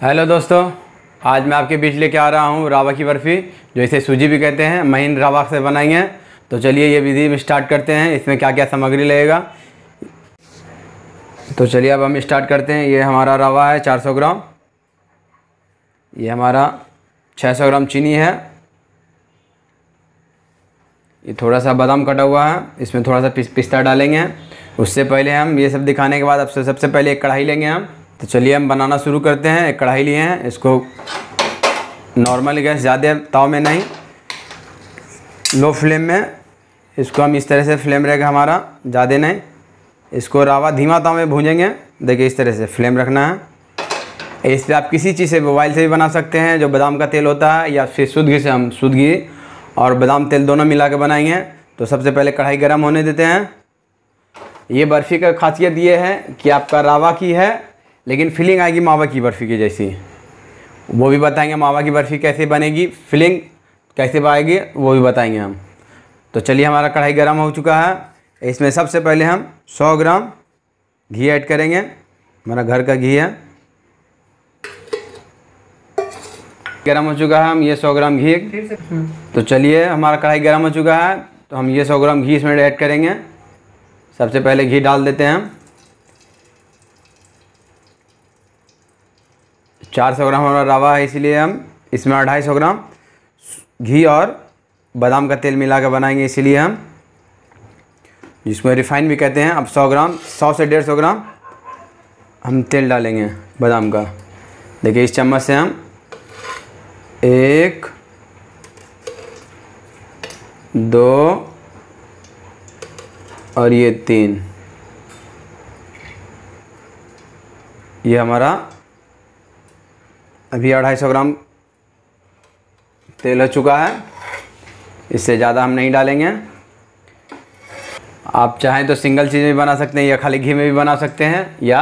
Hello दोस्तों आज मैं आपके बीच लेके आ रहा हूँ रावा की बर्फ़ी जो इसे सूजी भी कहते हैं महीन रावा से बनाई है। तो चलिए ये विधि में स्टार्ट करते हैं इसमें क्या क्या सामग्री लगेगा? तो चलिए अब हम स्टार्ट करते हैं। ये हमारा रवा है 400 ग्राम। ये हमारा 600 ग्राम चीनी है। ये थोड़ा सा बादाम कटा हुआ है इसमें थोड़ा सा पिस, पिस्ता डालेंगे। उससे पहले हम ये सब दिखाने के बाद अब सबसे पहले एक कढ़ाई लेंगे हम। तो चलिए हम बनाना शुरू करते हैं, एक कढ़ाई लिए हैं, इसको नॉर्मल गैस ज़्यादा ताव में नहीं लो फ्लेम में, इसको हम इस तरह से फ्लेम रहेगा हमारा, ज़्यादा नहीं, इसको रावा धीमा ताव में भूनेंगे देखिए इस तरह से फ्लेम रखना है, इस पर आप किसी चीज़ से मोबाइल से भी बना सकते हैं, जो बादाम का तेल होता है, या फिर शुद्ध घी से हम शुद्ध घी और बादाम तेल दोनों मिला के बनाएँगे तो सबसे पहले कढ़ाई गर्म होने देते हैं, ये बर्फ़ी का खासियत ये है कि आपका रावा की है लेकिन फिलिंग आएगी मावा की बर्फ़ी की जैसी। वो भी बताएँगे मावा की बर्फ़ी कैसे बनेगी फिलिंग कैसे आएगी, वो भी बताएँगे हम। तो चलिए हमारा कढ़ाई गर्म हो चुका है। इसमें सबसे पहले हम 100 ग्राम घी ऐड करेंगे। हमारा घर का घी है। गर्म हो चुका है, हम ये 100 ग्राम घी। तो चलिए हमारा कढ़ाई गर्म हो चुका है तो हम ये 100 ग्राम घी इसमें ऐड करेंगे। सबसे पहले घी डाल देते हैं हम। चार सौ ग्राम हमारा रवा है, इसीलिए हम इसमें अढ़ाई सौ ग्राम घी और बादाम का तेल मिला कर बनाएँगे, इसीलिए हम जिसको रिफाइन भी कहते हैं। अब सौ ग्राम, सौ से डेढ़ सौ ग्राम हम तेल डालेंगे बादाम का। देखिए, इस चम्मच से हम एक, दो और ये तीन। ये हमारा अभी अढ़ाई सौ ग्राम तेल हो चुका है। इससे ज़्यादा हम नहीं डालेंगे। आप चाहें तो सिंगल चीज़ में बना सकते हैं या खाली घी में भी बना सकते हैं या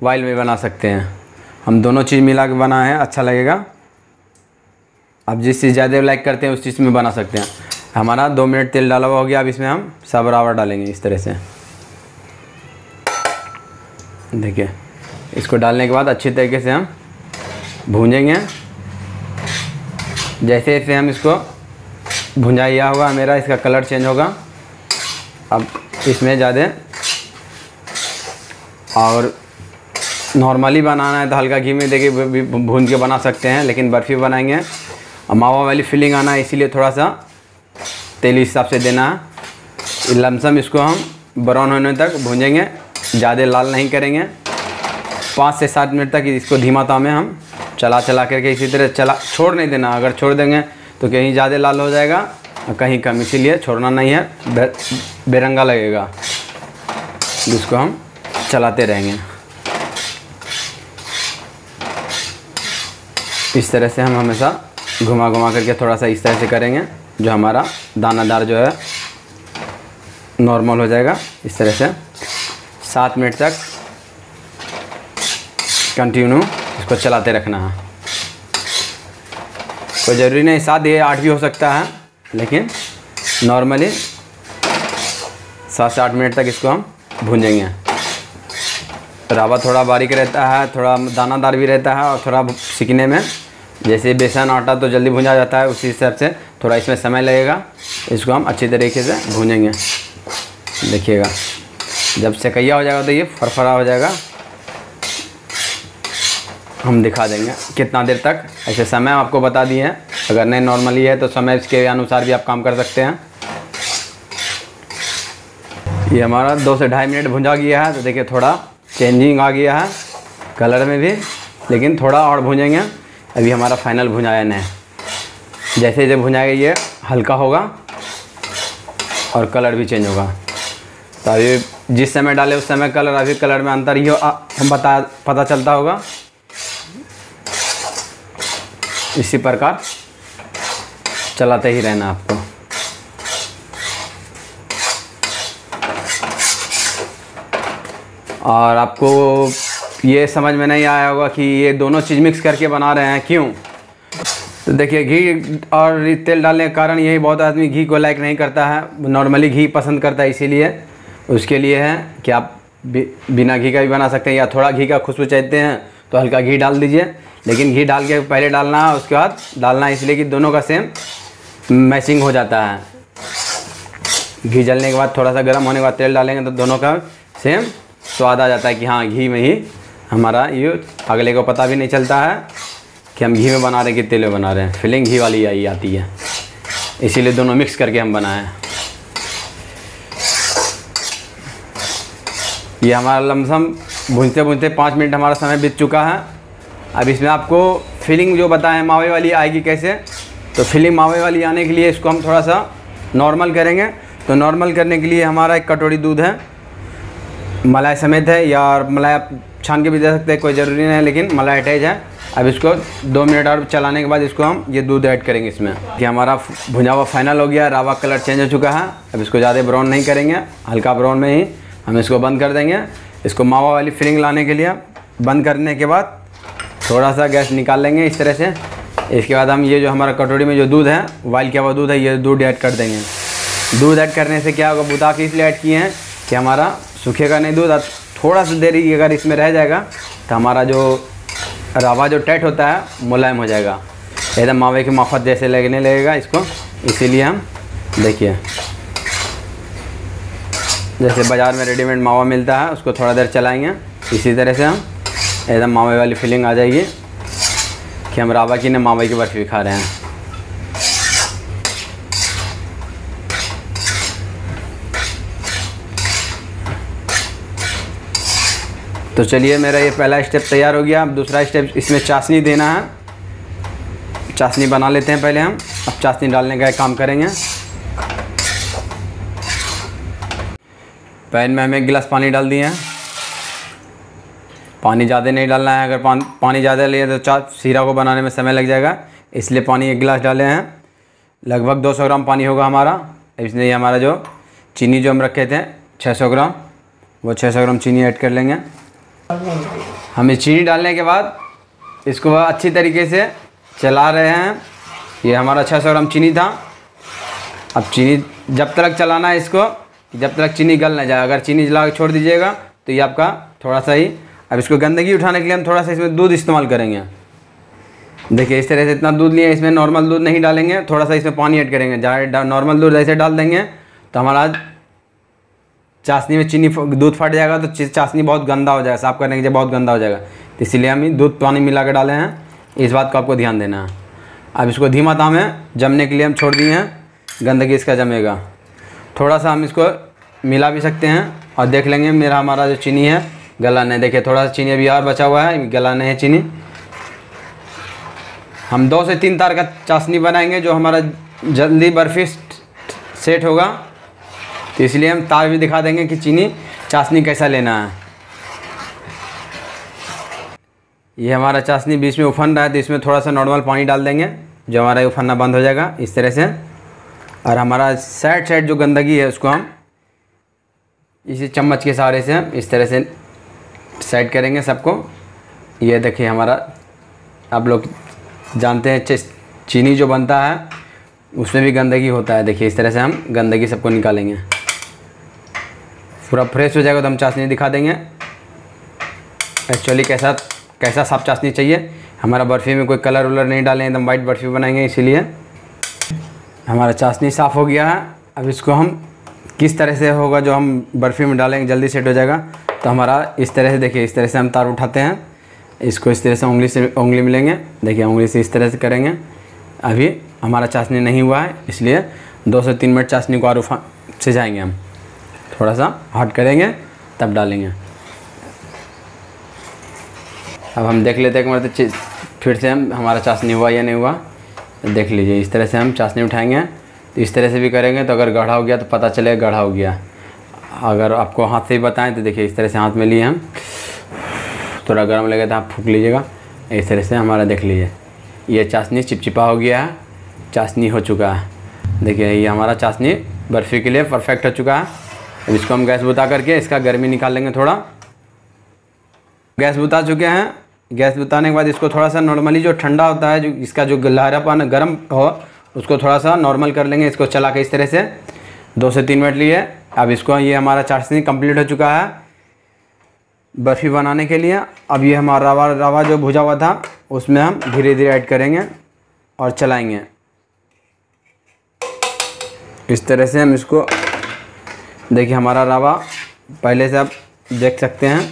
वाइल में बना सकते हैं। हम दोनों चीज़ मिला के बनाए हैं अच्छा लगेगा। आप जिस चीज़ ज़्यादा लाइक करते हैं, उस चीज़ में बना सकते हैं। हमारा दो मिनट तेल डाला हुआ हो गया, अब इसमें हम सब बराबर डालेंगे इस तरह से। देखिए, इसको डालने के बाद अच्छी तरीके से हम भूंजेंगे। जैसे जैसे हम इसको भुंजाइया होगा, मेरा इसका कलर चेंज होगा। अब इसमें ज़्यादा और नॉर्मली बनाना है तो हल्का घी में देखिए भून के बना सकते हैं, लेकिन बर्फ़ी बनाएँगे। और मावा वाली फीलिंग आना है, इसीलिए थोड़ा सा तेल हिसाब से देना है। लमसम इसको हम ब्राउन होने तक भूंजेंगे ज़्यादा लाल नहीं करेंगे। पाँच से सात मिनट तक इसको धीमा ताव में हम चला चला करके इसी तरह चला छोड़ नहीं देना। अगर छोड़ देंगे तो कहीं ज़्यादा लाल हो जाएगा और कहीं कम इसीलिए छोड़ना नहीं है बे, बेरंगा लगेगा। जिसको हम चलाते रहेंगे। इस तरह से हम हमेशा घुमा घुमा करके थोड़ा सा इस तरह से करेंगे जो हमारा दानादार जो है नॉर्मल हो जाएगा। इस तरह से सात मिनट तक कंटिन्यू इसको चलाते रखना। है कोई ज़रूरी नहीं, सात या आठ भी हो सकता है, लेकिन नॉर्मली सात से आठ मिनट तक इसको हम भूंजेंगे। रावा थोड़ा बारीक रहता है, थोड़ा दानादार भी रहता है और थोड़ा सीखने में। जैसे बेसन, आटा तो जल्दी भुंजा जाता है, उसी हिसाब से थोड़ा इसमें समय लगेगा। इसको हम अच्छी तरीके से भूनेंगे देखिएगा, जब सेकैया हो जाएगा तो ये फरफरा हो जाएगा। हम दिखा देंगे कितना देर तक। ऐसे समय आपको बता दिए हैं। अगर नहीं नॉर्मली है तो समय इसके अनुसार भी आप काम कर सकते हैं। ये हमारा दो से ढाई मिनट भुंजा गया है तो देखिए थोड़ा चेंजिंग आ गया है कलर में भी, लेकिन थोड़ा और भूजेंगे। अभी हमारा फाइनल भुंजाया नहीं जैसे जैसे भुंजाएगा, ये हल्का होगा और कलर भी चेंज होगा। तो अभी जिस समय डाले, उस समय कलर अभी कलर में अंतर ही हम बता, पता चलता होगा। इसी प्रकार चलाते ही रहना आपको। और आपको ये समझ में नहीं आया होगा कि ये दोनों चीज़ मिक्स करके बना रहे हैं, क्यों? तो देखिए, घी और तेल डालने के कारण यही बहुत आदमी घी को लाइक नहीं करता है नॉर्मली घी पसंद करता है, इसीलिए उसके लिए है कि आप बिना घी का भी बना सकते हैं या थोड़ा घी का खुशबू चाहते हैं तो हल्का घी डाल दीजिए। लेकिन घी डाल के पहले डालना है उसके बाद डालना है इसलिए कि दोनों का सेम मैचिंग हो जाता है। घी जलने के बाद थोड़ा सा गर्म होने के बाद तेल डालेंगे तो दोनों का सेम स्वाद आ जाता है कि हाँ घी में ही हमारा ये अगले को पता भी नहीं चलता है कि हम घी में बना रहे हैं कि तेल में बना रहे हैं। फीलिंग घी वाली आई, आती है। इसीलिए दोनों मिक्स करके हम बनाए ये हमारा लमसम भूनते भूनते पाँच मिनट हमारा समय बीत चुका है। अब इसमें आपको फीलिंग जो बताएँ, मावे वाली आएगी कैसे? तो फीलिंग मावे वाली आने के लिए इसको हम थोड़ा सा नॉर्मल करेंगे। तो नॉर्मल करने के लिए हमारा एक कटोरी दूध है। मलाई समेत है, या मलाई आप छान के भी दे सकते हैं, कोई ज़रूरी नहीं है, लेकिन मलाई अटैच है। अब इसको दो मिनट और चलाने के बाद इसको हम ये दूध ऐड करेंगे इसमें। कि हमारा भुजा हुआ फाइनल हो गया, रावा कलर चेंज हो चुका है। अब इसको ज़्यादा ब्राउन नहीं करेंगे, हल्का ब्राउन में ही हम इसको बंद कर देंगे। इसको मावा वाली फिलिंग लाने के लिए बंद करने के बाद थोड़ा सा गैस निकाल लेंगे इस तरह से। इसके बाद हम ये जो हमारा कटोरी में जो दूध है वाइल किया हुआ दूध है, ये दूध ऐड कर देंगे। दूध ऐड करने से क्या होगा बुता के इसलिए ऐड किए हैं कि हमारा सूखेगा नहीं दूध थोड़ा सा देरी अगर इसमें रह जाएगा तो हमारा जो रवा जो टाइट होता है, मुलायम हो जाएगा। एकदम मावे की माफत जैसे लगने लगेगा इसको। इसीलिए हम देखिए, जैसे बाज़ार में रेडीमेड मावा मिलता है, उसको थोड़ा देर चलाएँगे। इसी तरह से हम एकदम मावे वाली फीलिंग आ जाएगी कि हम रावा की ने मावे की बर्फ़ी खा रहे हैं। तो चलिए, मेरा ये पहला स्टेप तैयार हो गया। अब दूसरा स्टेप इसमें चाशनी देना है। चाशनी बना लेते हैं पहले हम। अब चाशनी डालने का एक काम करेंगे। पैन में हमें एक गिलास पानी डाल दिए हैं। पानी ज़्यादा नहीं डालना है अगर पान, ज़्यादा लिए तो चा सीरा को बनाने में समय लग जाएगा। इसलिए पानी एक गिलास डाले हैं। लगभग 200 ग्राम पानी होगा हमारा। इसलिए हमारा जो चीनी जो हम रखे थे 600 ग्राम वो 600 ग्राम चीनी ऐड कर लेंगे। हमें चीनी डालने के बाद इसको अच्छी तरीके से चला रहे हैं। ये हमारा छः सौ ग्राम चीनी था। अब चीनी जब तक चलाना है इसको जब तक चीनी गल ना जाए। अगर चीनी जला छोड़ दीजिएगा तो ये आपका थोड़ा सा ही अब इसको गंदगी उठाने के लिए हम थोड़ा सा इसमें दूध इस्तेमाल करेंगे। देखिए, इस तरह से इतना दूध लिया इसमें नॉर्मल दूध नहीं डालेंगे, थोड़ा सा इसमें पानी ऐड करेंगे। ज़्यादा नॉर्मल दूध ऐसे डाल देंगे तो हमारा चाशनी में चीनी दूध फट जाएगा तो चाशनी बहुत गंदा हो जाएगा, साफ़ करने के लिए बहुत गंदा हो जाएगा। तो इसीलिए हम दूध पानी मिला डाले हैं। इस बात को आपको ध्यान देना है। अब इसको धीमा ताम है, जमने के लिए हम छोड़ दिए हैं, गंदगी इसका जमेगा। थोड़ा सा हम इसको मिला भी सकते हैं, और देख लेंगे, मेरा, हमारा जो चीनी है गला नहीं, देखिए, थोड़ा सा चीनी अभी और बचा हुआ है, गला नहीं है चीनी। हम दो से तीन तार का चाशनी बनाएँगे, जो हमारा जल्दी बर्फ़ी सेट होगा। तो इसलिए हम तार भी दिखा देंगे कि चीनी, चाशनी कैसा लेना है। ये हमारा चाशनी बीच में उफन रहा है तो इसमें थोड़ा सा नॉर्मल पानी डाल देंगे, जो हमारा उफनना बंद हो जाएगा, इस तरह से। और हमारा साइड साइड जो गंदगी है, उसको हम इसी चम्मच के सहारे से हम इस तरह से साइड करेंगे सबको। ये देखिए हमारा, आप लोग जानते हैं चीनी जो बनता है, उसमें भी गंदगी होता है। देखिए इस तरह से हम गंदगी सबको निकालेंगे। पूरा फ्रेश हो जाएगा तो हम चाशनी दिखा देंगे। एक्चुअली कैसा कैसा साफ़ चाशनी चाहिए? हमारा बर्फ़ी में कोई कलर वलर नहीं डालें, एकदम वाइट बर्फ़ी बनाएँगे इसीलिए। हमारा चाशनी साफ़ हो गया है। अब इसको हम किस तरह से होगा जो हम बर्फ़ी में डालेंगे, जल्दी सेट हो जाएगा। तो हमारा इस तरह से, देखिए, इस तरह से हम तार उठाते हैं। इसको इस तरह से उंगली से, उंगली मिलेंगे। देखिए, उंगली से इस तरह से करेंगे। अभी हमारा चाशनी नहीं हुआ है, इसलिए दो से तीन मिनट चाशनी को और से जाएँगे हम। थोड़ा सा हट करेंगे, तब डालेंगे। अब हम देख लेते हैं कि मतलब फिर से हम, हमारा चाशनी हुआ या नहीं हुआ। देख लीजिए, इस तरह से हम चाशनी उठाएँगे। तो इस तरह से भी करेंगे तो अगर गढ़ा हो गया तो पता चलेगा गढ़ा हो गया। अगर आपको हाथ से ही बताएँ तो देखिए इस तरह से हाथ में लिए हम। थोड़ा गर्म लगे तो आप फूक लीजिएगा। इस तरह से हमारा देख लीजिए। ये चाशनी चिपचिपा हो गया। है चाशनी हो चुका। है देखिए, ये हमारा चाशनी बर्फ़ी के लिए परफेक्ट हो चुका। है अब इसको हम गैस बुता करके इसका गर्मी निकाल लेंगे थोड़ा। गैस बुता चुके हैं। गैस बुताने के बाद इसको थोड़ा सा नॉर्मली जो ठंडा होता है, जो इसका जो लहरापन गर्म हो, उसको थोड़ा सा नॉर्मल कर लेंगे। इसको चला के इस तरह से। दो से तीन मिनट लिए। अब इसको ये हमारा चाशनी कंप्लीट हो चुका है बर्फ़ी बनाने के लिए। अब ये हमारा रवा रवा जो भुजा हुआ था, उसमें हम धीरे धीरे ऐड करेंगे और चलाएँगे। इस तरह से हम इसको, देखिए हमारा रवा पहले से आप देख सकते हैं,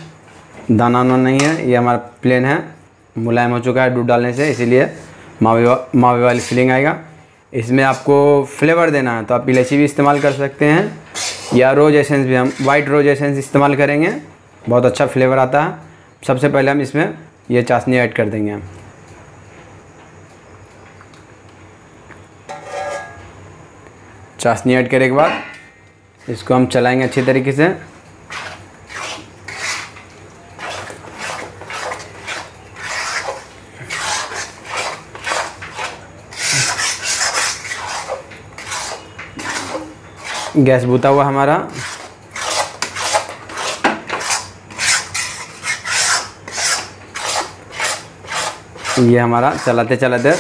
दाना वाना नहीं है, ये हमारा प्लेन है, मुलायम हो चुका है दूध डालने से, इसीलिए मावे मावे वाली फीलिंग आएगा। इसमें आपको फ्लेवर देना है तो आप इलायची भी इस्तेमाल कर सकते हैं। या रोज एसेंस भी हम वाइट रोज एसेंस इस्तेमाल करेंगे। बहुत अच्छा फ्लेवर आता है। सबसे पहले हम इसमें ये चाशनी ऐड कर देंगे चाशनी ऐड करने के बाद इसको हम चलाएँगे अच्छी तरीके से। गैस बूता हुआ हमारा। ये हमारा चलाते चलाते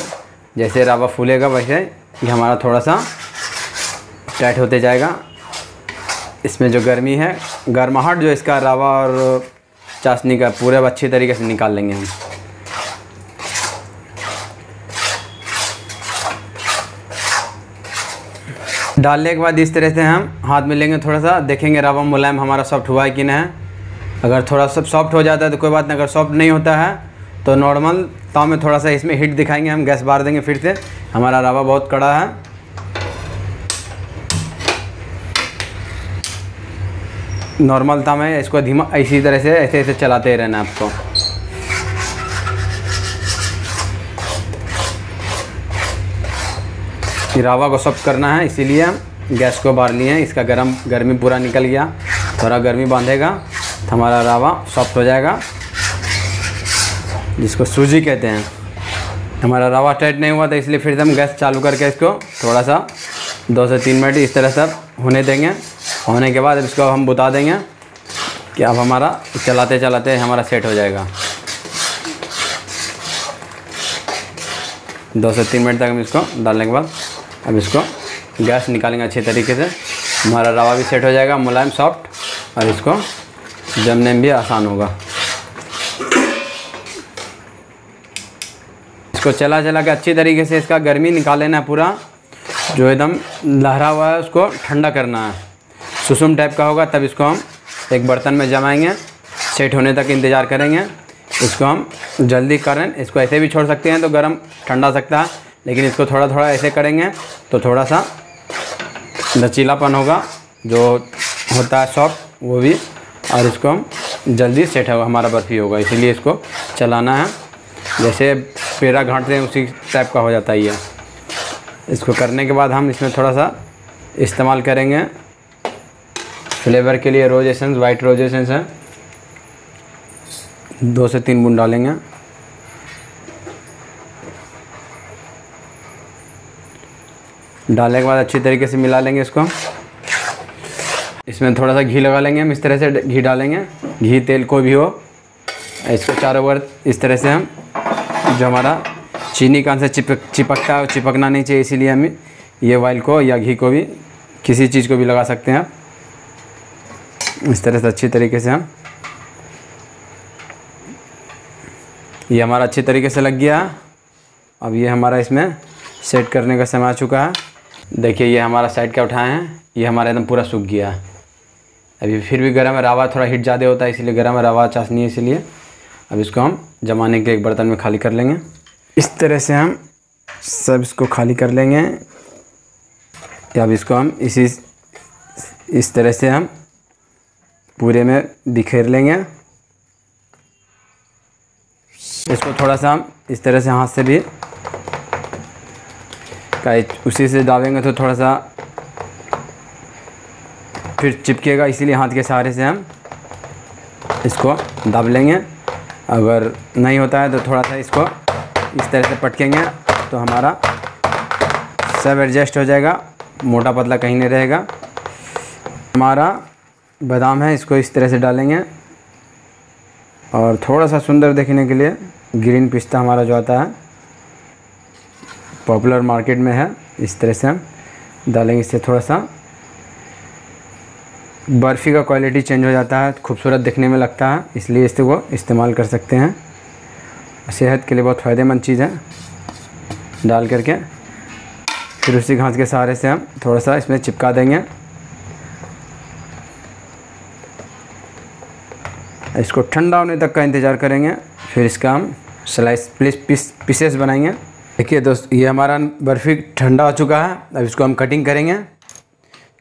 जैसे रावा फूलेगा वैसे ये हमारा थोड़ा सा टाइट होते जाएगा। इसमें जो गर्मी है, गर्माहट जो इसका रावा और चाशनी का पूरे अच्छी तरीके से निकाल लेंगे हम। डालने के बाद इस तरह से हम हाथ में लेंगे थोड़ा सा, देखेंगे रवा मुलायम हमारा सॉफ्ट हुआ है कि नहीं। अगर थोड़ा सा सॉफ्ट हो जाता है तो कोई बात नहीं, अगर सॉफ्ट नहीं होता है तो नॉर्मल ताव में थोड़ा सा इसमें हीट दिखाएँगे हम गैस बार देंगे फिर से। हमारा रवा बहुत कड़ा है। नॉर्मल ताव में इसको धीमा, इसी तरह से ऐसे ऐसे चलाते रहना आपको। रवा को सॉफ्ट करना है, इसीलिए गैस को बार लिए हैं। इसका गर्म, गर्मी पूरा निकल गया। थोड़ा गर्मी बांधेगा तो हमारा रवा सॉफ्ट हो जाएगा। जिसको सूजी कहते हैं। हमारा रवा टाइट नहीं हुआ था इसलिए फिर से हम गैस चालू करके इसको थोड़ा सा दो से तीन मिनट इस तरह से होने देंगे। होने के बाद इसको हम बुता देंगे कि अब हमारा चलाते चलाते हमारा सेट हो जाएगा। दो से तीन मिनट तक हम इसको डालने के बाद अब इसको गैस निकालेंगे अच्छे तरीके से। हमारा रवा भी सेट हो जाएगा, मुलायम सॉफ्ट और इसको जमने में भी आसान होगा। इसको चला चला के अच्छी तरीके से इसका गर्मी निकाल लेना है पूरा। जो एकदम लहरा हुआ है, उसको ठंडा करना है। सुसुम टाइप का होगा, तब इसको हम एक बर्तन में जमाएँगे। सेट होने तक इंतज़ार करेंगे। इसको हम जल्दी करें। इसको ऐसे भी छोड़ सकते हैं तो गर्म ठंडा सकता है। लेकिन इसको थोड़ा थोड़ा ऐसे करेंगे तो थोड़ा सा लचीलापन होगा, जो होता है सॉफ्ट वो भी, और इसको हम जल्दी सेट होगा हमारा बर्फ़ी होगा, इसीलिए इसको चलाना है। जैसे पेड़ा घाटते हैं, उसी टाइप का हो जाता है ये। इसको करने के बाद हम इसमें थोड़ा सा इस्तेमाल करेंगे। फ्लेवर के लिए rose essence white rose essence है। दो से तीन बूंद डालेंगे। डालने के बाद अच्छी तरीके से मिला लेंगे इसको। इसमें थोड़ा सा घी लगा लेंगे हम, इस तरह से घी डालेंगे। घी, तेल कोई भी हो, इसको चारों ओर इस तरह से हम, जो हमारा चीनी का से चिपक, चिपकता है, चिपकना नहीं चाहिए, इसीलिए हम ये ऑयल को या घी को भी, किसी चीज़ को भी लगा सकते हैं। इस तरह से अच्छी तरीके से हम, ये हमारा अच्छी तरीके से लग गया। अब ये हमारा इसमें सेट करने का समय आ चुका है। देखिए, ये हमारा साइड का उठाए हैं। ये हमारा एकदम पूरा सूख गया अभी फिर भी गर्म रवा थोड़ा हीट ज़्यादा होता है, इसलिए गर्म रवा चाशनी है इसलिए। अब इसको हम जमाने के एक बर्तन में खाली कर लेंगे। इस तरह से हम सब इसको खाली कर लेंगे। अब इसको हम इसी, इस तरह से हम पूरे में बिखेर लेंगे। इसको थोड़ा सा हम इस तरह से हाथ से भी उसी से दावेंगे तो थोड़ा सा फिर चिपकेगा, इसीलिए हाथ के सहारे से हम इसको दब लेंगे। अगर नहीं होता है तो थोड़ा सा इसको इस तरह से पटकेंगे तो हमारा सब एडजस्ट हो जाएगा, मोटा पतला कहीं नहीं रहेगा। हमारा बादाम है, इसको इस तरह से डालेंगे। और थोड़ा सा सुंदर देखने के लिए ग्रीन पिस्ता हमारा जो आता है। पॉपुलर मार्केट में है। इस तरह से हम डालेंगे इससे थोड़ा सा बर्फ़ी का क्वालिटी चेंज हो जाता है, खूबसूरत दिखने में लगता है, इसलिए इसको इस्तेमाल कर सकते हैं। सेहत के लिए बहुत फ़ायदेमंद चीज़ है। डाल करके फिर उसी घास के सहारे से हम थोड़ा सा इसमें चिपका देंगे। इसको ठंडा होने तक का इंतज़ार करेंगे, फिर इसका हम स्लाइस पीस पीस पीसेस बनाएँगे। देखिए दोस्त, ये हमारा बर्फ़ी ठंडा हो चुका है, अब इसको हम कटिंग करेंगे।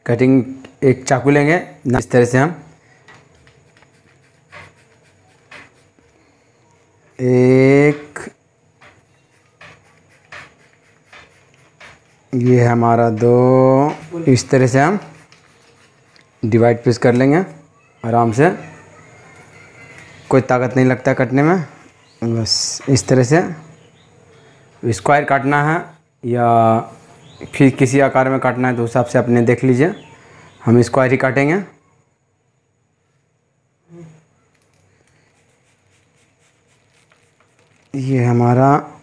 कटिंग एक चाकू लेंगे इस तरह से हम। एक, ये हमारा दो, इस तरह से हम डिवाइड पीस कर लेंगे, आराम से। कोई ताकत नहीं लगता कटने में, बस इस तरह से। स्क्वायर काटना है या फिर किसी आकार में काटना है तो हिसाब से अपने देख लीजिए। हम स्क्वायर ही काटेंगे। ये हमारा